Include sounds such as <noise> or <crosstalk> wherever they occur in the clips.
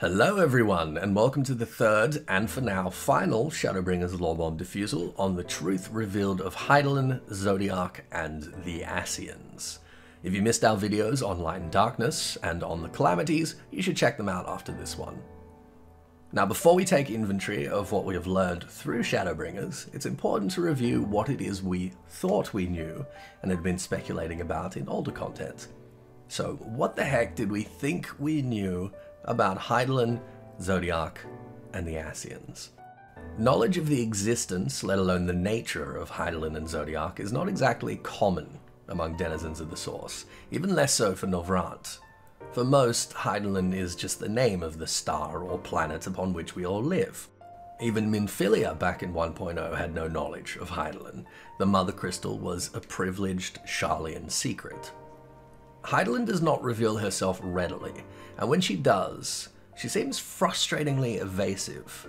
Hello everyone, and welcome to the third, and for now final, Shadowbringers Lore Bomb Defusal on the truth revealed of Hydaelyn, Zodiark, and the Ascians. If you missed our videos on Light and Darkness and on the Calamities, you should check them out after this one. Now before we take inventory of what we have learned through Shadowbringers, it's important to review what it is we thought we knew and had been speculating about in older content. So what the heck did we think we knew about Hydaelyn, Zodiark, and the Ascians. Knowledge of the existence, let alone the nature of Hydaelyn and Zodiark is not exactly common among denizens of the Source, even less so for Norvrandt. For most, Hydaelyn is just the name of the star or planet upon which we all live. Even Minfilia back in 1.0 had no knowledge of Hydaelyn. The Mother Crystal was a privileged Sharlayan secret. Hydaelyn does not reveal herself readily, and when she does, she seems frustratingly evasive.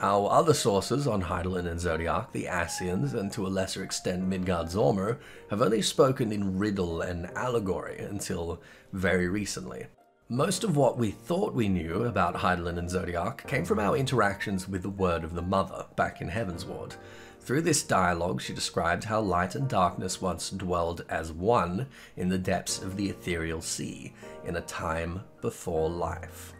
Our other sources on Hydaelyn and Zodiark, the Ascians, and to a lesser extent Midgardsormr, have only spoken in riddle and allegory until very recently. Most of what we thought we knew about Hydaelyn and Zodiark came from our interactions with the Word of the Mother back in Heavensward, through this dialogue, she described how light and darkness once dwelled as one in the depths of the ethereal sea, in a time before life.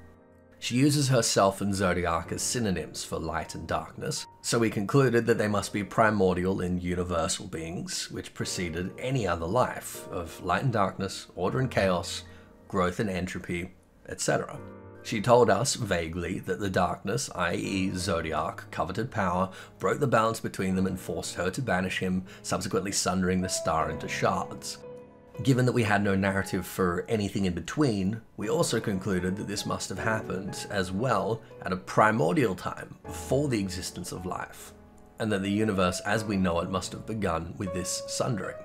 She uses herself and Zodiark as synonyms for light and darkness, so we concluded that they must be primordial and universal beings, which preceded any other life of light and darkness, order and chaos, growth and entropy, etc. She told us, vaguely, that the darkness, i.e. Zodiark, coveted power, broke the balance between them and forced her to banish him, subsequently sundering the star into shards. Given that we had no narrative for anything in between, we also concluded that this must have happened, as well, at a primordial time, before the existence of life, and that the universe as we know it must have begun with this sundering.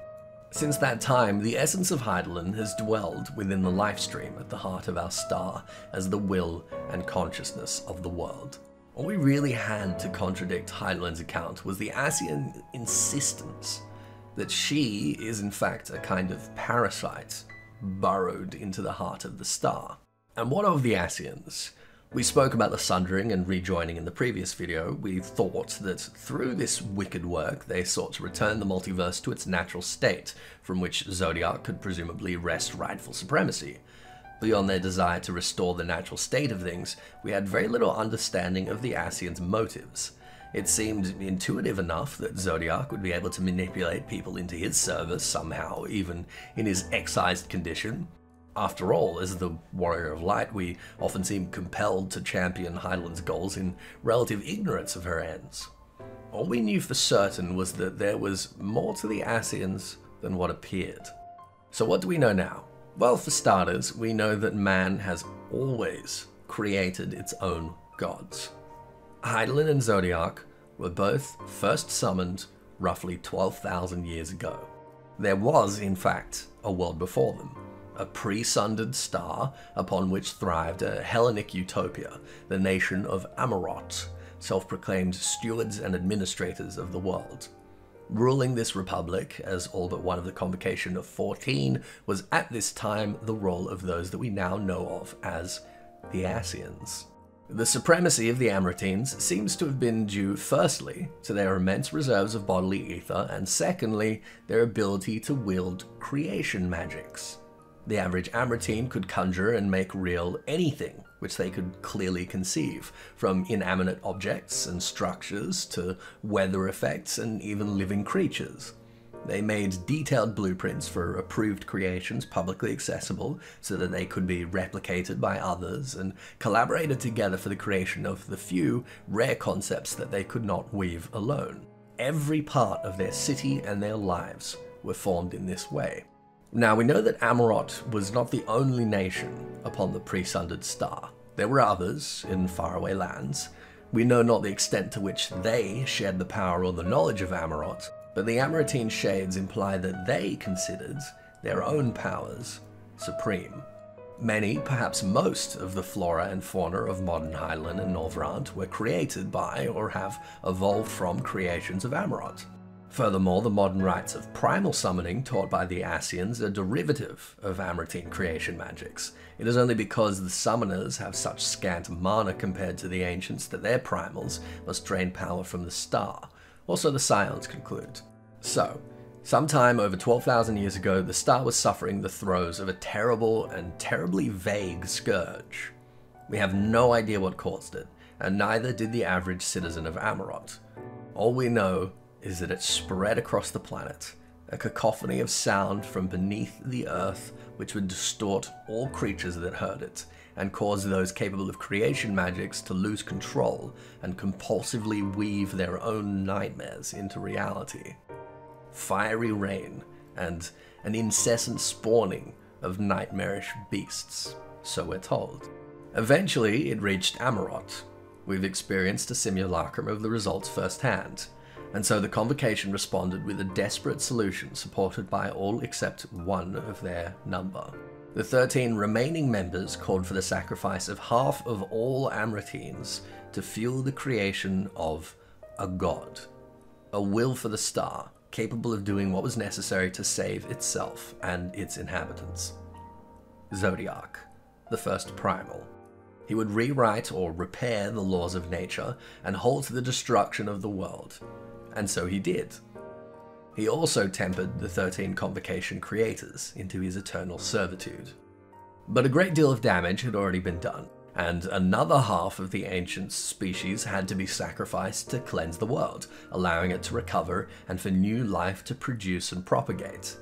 Since that time, the essence of Hydaelyn has dwelled within the lifestream at the heart of our star as the will and consciousness of the world. All we really had to contradict Hydaelyn's account was the Ascian insistence that she is in fact a kind of parasite burrowed into the heart of the star. And what of the Ascians? We spoke about the sundering and rejoining in the previous video. We thought that through this wicked work, they sought to return the multiverse to its natural state, from which Zodiark could presumably wrest rightful supremacy. Beyond their desire to restore the natural state of things, we had very little understanding of the Ascians' motives. It seemed intuitive enough that Zodiark would be able to manipulate people into his service somehow, even in his excised condition, after all, as the Warrior of Light, we often seem compelled to champion Hydaelyn's goals in relative ignorance of her ends. All we knew for certain was that there was more to the Ascians than what appeared. So what do we know now? Well, for starters, we know that man has always created its own gods. Hydaelyn and Zodiark were both first summoned roughly 12,000 years ago. There was, in fact, a world before them, a pre-sundered star upon which thrived a Hellenic utopia, the nation of Amaurot, self-proclaimed stewards and administrators of the world. Ruling this republic, as all but one of the convocation of 14, was at this time the role of those that we now know of as the Ascians. The supremacy of the Amaurotines seems to have been due firstly to their immense reserves of bodily ether, and secondly, their ability to wield creation magics. The average Amaurotine could conjure and make real anything which they could clearly conceive, from inanimate objects and structures to weather effects and even living creatures. They made detailed blueprints for approved creations publicly accessible so that they could be replicated by others and collaborated together for the creation of the few rare concepts that they could not weave alone. Every part of their city and their lives were formed in this way. Now, we know that Amaurot was not the only nation upon the pre-sundered star. There were others in faraway lands. We know not the extent to which they shared the power or the knowledge of Amaurot, but the Amaurotine shades imply that they considered their own powers supreme. Many, perhaps most, of the flora and fauna of modern Hydaelyn and Norvrandt were created by or have evolved from creations of Amaurot. Furthermore, the modern rites of primal summoning taught by the Ascians are derivative of Amaurotine creation magics. It is only because the summoners have such scant mana compared to the ancients that their primals must drain power from the star. Also, the Scions conclude. So, sometime over 12,000 years ago, the star was suffering the throes of a terrible and terribly vague scourge. We have no idea what caused it, and neither did the average citizen of Amaurot. All we know is that it spread across the planet, a cacophony of sound from beneath the earth which would distort all creatures that heard it, and cause those capable of creation magics to lose control and compulsively weave their own nightmares into reality. Fiery rain and an incessant spawning of nightmarish beasts, so we're told. Eventually, it reached Amaurot. We've experienced a simulacrum of the results firsthand, and so the convocation responded with a desperate solution supported by all except one of their number. The 13 remaining members called for the sacrifice of half of all Amaurotines to fuel the creation of a god, a will for the star, capable of doing what was necessary to save itself and its inhabitants. Zodiark, the first primal. He would rewrite or repair the laws of nature and halt the destruction of the world, and so he did. He also tempered the 13 Convocation creators into his eternal servitude. But a great deal of damage had already been done, and another half of the ancient species had to be sacrificed to cleanse the world, allowing it to recover and for new life to produce and propagate.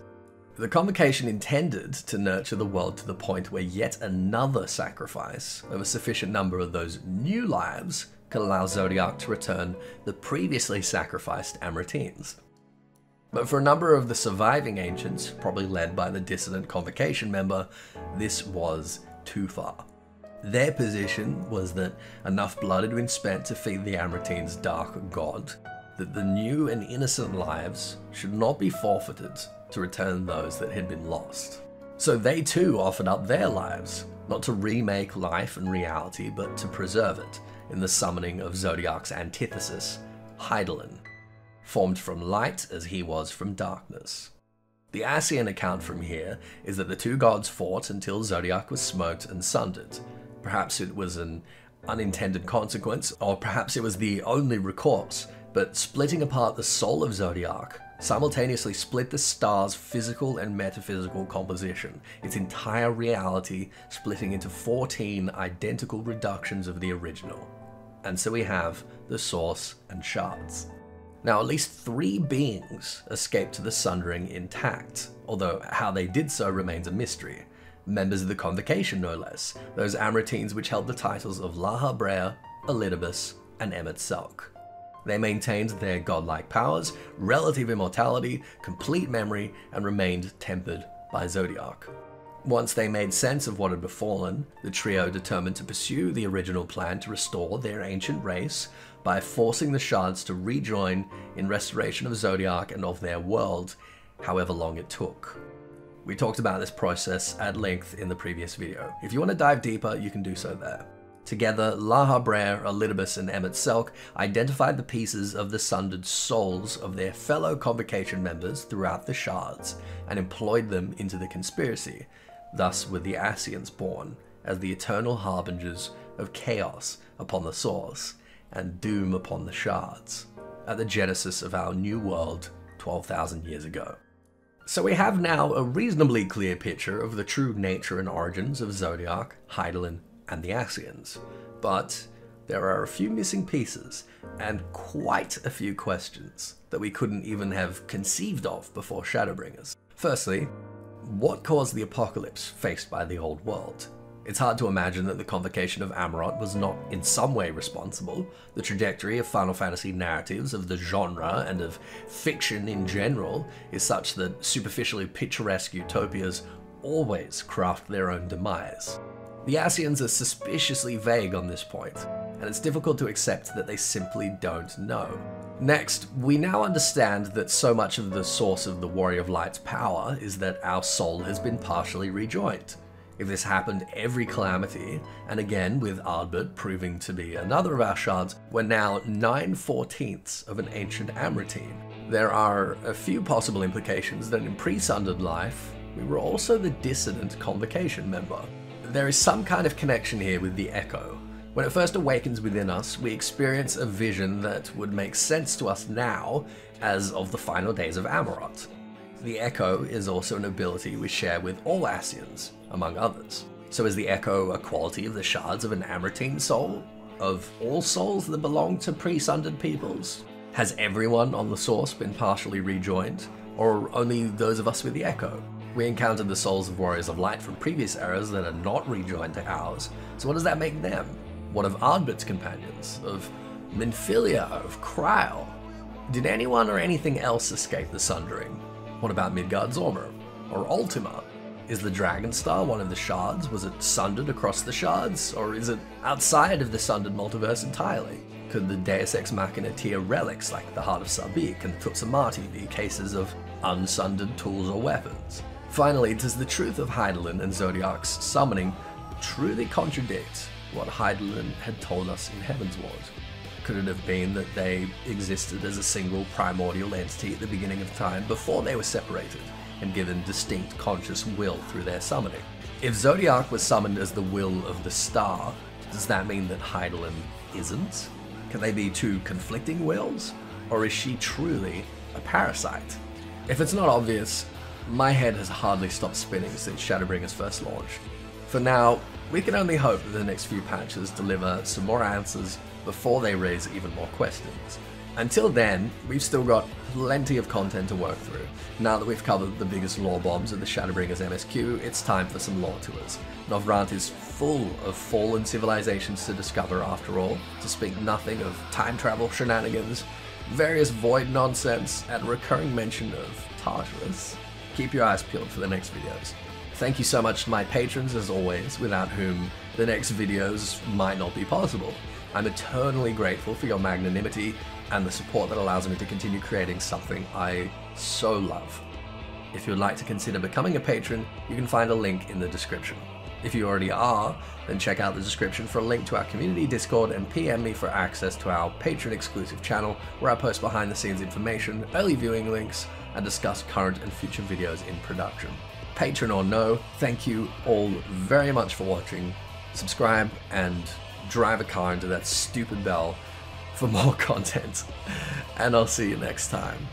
The convocation intended to nurture the world to the point where yet another sacrifice of a sufficient number of those new lives could allow Zodiark to return the previously sacrificed Amaurotines. But for a number of the surviving ancients, probably led by the dissident convocation member, this was too far. Their position was that enough blood had been spent to feed the Amaurotines' dark god, that the new and innocent lives should not be forfeited to return those that had been lost. So they too offered up their lives, not to remake life and reality, but to preserve it, in the summoning of Zodiark's antithesis, Hydaelyn, formed from light as he was from darkness. The Ascian account from here is that the two gods fought until Zodiark was smoked and sundered. Perhaps it was an unintended consequence, or perhaps it was the only recourse, but splitting apart the soul of Zodiark simultaneously split the star's physical and metaphysical composition, its entire reality splitting into 14 identical reductions of the original and so we have the source and shards. Now, at least three beings escaped the Sundering intact, although how they did so remains a mystery. Members of the Convocation, no less, those Amaurotines which held the titles of Lahabrea, Elidibus, and Emet-Selch. They maintained their godlike powers, relative immortality, complete memory, and remained tempered by Zodiark. Once they made sense of what had befallen, the trio determined to pursue the original plan to restore their ancient race by forcing the shards to rejoin in restoration of Zodiark and of their world, however long it took. We talked about this process at length in the previous video. If you want to dive deeper, you can do so there. Together, Lahabrea, Elidibus, and Emet-Selch identified the pieces of the sundered souls of their fellow Convocation members throughout the shards and employed them into the conspiracy, Thus were the Ascians born as the eternal harbingers of chaos upon the source and doom upon the shards, at the genesis of our new world 12,000 years ago. So we have now a reasonably clear picture of the true nature and origins of Zodiark, Hydaelyn, and the Ascians, but there are a few missing pieces and quite a few questions that we couldn't even have conceived of before Shadowbringers. Firstly, what caused the apocalypse faced by the old world? It's hard to imagine that the convocation of Amaurot was not in some way responsible. The trajectory of Final Fantasy narratives, of the genre, and of fiction in general is such that superficially picturesque utopias always craft their own demise. The Ascians are suspiciously vague on this point, and it's difficult to accept that they simply don't know. Next, we now understand that so much of the source of the Warrior of Light's power is that our soul has been partially rejoined. If this happened every calamity, and again with Ardbert proving to be another of our shards, we're now 9 fourteenths of an ancient Amaurotine. there are a few possible implications that in pre-sundered life, we were also the dissident convocation member. There is some kind of connection here with the Echo. When it first awakens within us, we experience a vision that would make sense to us now as of the final days of Amaurot. The Echo is also an ability we share with all Ascians, among others. So is the Echo a quality of the shards of an Amaurotine soul? Of all souls that belong to pre-sundered peoples? Has everyone on the source been partially rejoined? Or only those of us with the Echo? We encountered the souls of warriors of light from previous eras that are not rejoined to ours, so what does that make them? What of Ardbert's companions? Of Minfilia? Of Krile? Did anyone or anything else escape the Sundering? What about Midgardsormr? Or Ultima? Is the Dragon Star one of the shards? Was it sundered across the shards? Or is it outside of the sundered multiverse entirely? Could the Deus Ex Machina tier relics like the Heart of Sabik and Tsutzamati be cases of unsundered tools or weapons? Finally, does the truth of Hydaelyn and Zodiark's summoning truly contradict what Hydaelyn had told us in Heavensward? Could it have been that they existed as a single primordial entity at the beginning of time before they were separated and given distinct conscious will through their summoning? If Zodiark was summoned as the will of the star, does that mean that Hydaelyn isn't? Can they be two conflicting wills? Or is she truly a parasite? If it's not obvious, my head has hardly stopped spinning since Shadowbringers first launched. For now, we can only hope that the next few patches deliver some more answers before they raise even more questions. Until then, we've still got plenty of content to work through. Now that we've covered the biggest lore bombs of the Shadowbringers MSQ, it's time for some lore tours. Norvrandt is full of fallen civilizations to discover after all, to speak nothing of time travel shenanigans, various void nonsense, and recurring mention of Tartarus. Keep your eyes peeled for the next videos. Thank you so much to my patrons as always, without whom the next videos might not be possible. I'm eternally grateful for your magnanimity and the support that allows me to continue creating something I so love. If you would like to consider becoming a patron, you can find a link in the description. If you already are, then check out the description for a link to our community Discord and PM me for access to our patron exclusive channel where I post behind the scenes information, early viewing links, and discuss current and future videos in production. Patron or no, thank you all very much for watching. Subscribe and drive a car into that stupid bell for more <laughs> content. And I'll see you next time.